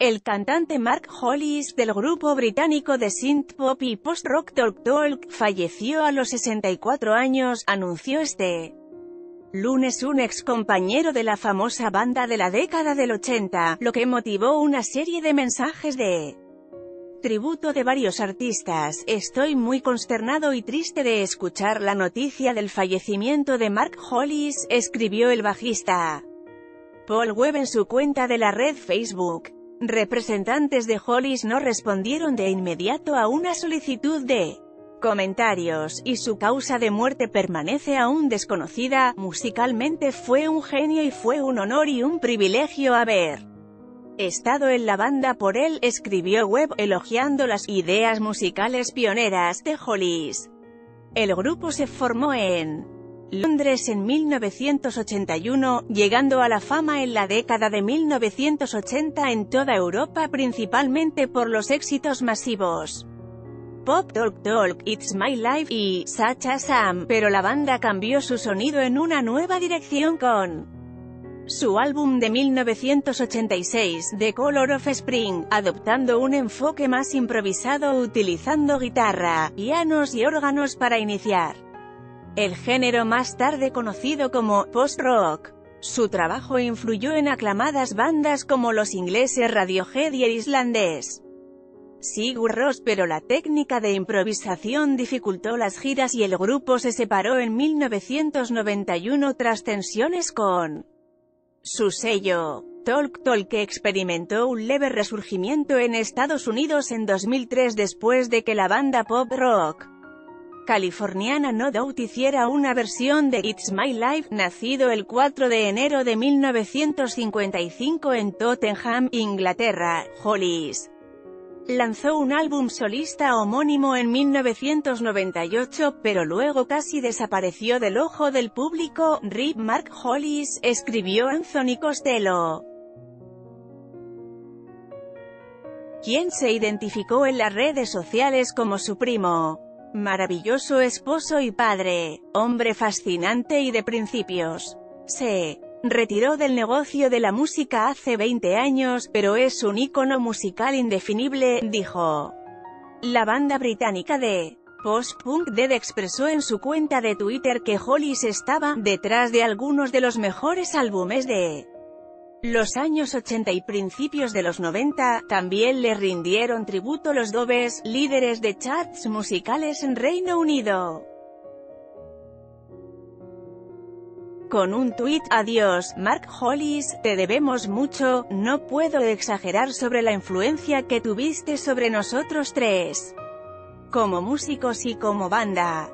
El cantante Mark Hollis, del grupo británico de synth-pop y post-rock Talk Talk, falleció a los 64 años, anunció este lunes un ex compañero de la famosa banda de la década del 80, lo que motivó una serie de mensajes de tributo de varios artistas. Estoy muy consternado y triste de escuchar la noticia del fallecimiento de Mark Hollis, escribió el bajista Paul Webb en su cuenta de la red Facebook. Representantes de Hollis no respondieron de inmediato a una solicitud de comentarios, y su causa de muerte permanece aún desconocida. Musicalmente fue un genio y fue un honor y un privilegio haber estado en la banda por él, escribió Webb, elogiando las ideas musicales pioneras de Hollis. El grupo se formó en Londres en 1981, llegando a la fama en la década de 1980 en toda Europa principalmente por los éxitos masivos. Pop Talk Talk, It's My Life y Sacha Sam, pero la banda cambió su sonido en una nueva dirección con su álbum de 1986, The Color of Spring, adoptando un enfoque más improvisado utilizando guitarra, pianos y órganos para iniciar el género más tarde conocido como post-rock. Su trabajo influyó en aclamadas bandas como los ingleses Radiohead y el islandés Sigur Rós, pero la técnica de improvisación dificultó las giras y el grupo se separó en 1991 tras tensiones con su sello. Talk Talk que experimentó un leve resurgimiento en Estados Unidos en 2003 después de que la banda pop rock californiana No Doubt hiciera una versión de It's My Life, nacido el 4 de enero de 1955 en Tottenham, Inglaterra, Hollis. Lanzó un álbum solista homónimo en 1998, pero luego casi desapareció del ojo del público. Rip Mark Hollis, escribió Anthony Costello. quien se identificó en las redes sociales como su primo. Maravilloso esposo y padre, hombre fascinante y de principios. Se retiró del negocio de la música hace 20 años, pero es un ícono musical indefinible, dijo. La banda británica de post-punk Dead expresó en su cuenta de Twitter que Hollis estaba detrás de algunos de los mejores álbumes de los años 80 y principios de los 90, también le rindieron tributo los Doves, líderes de chats musicales en Reino Unido. Con un tuit, adiós, Mark Hollis, te debemos mucho, no puedo exagerar sobre la influencia que tuviste sobre nosotros tres. Como músicos y como banda.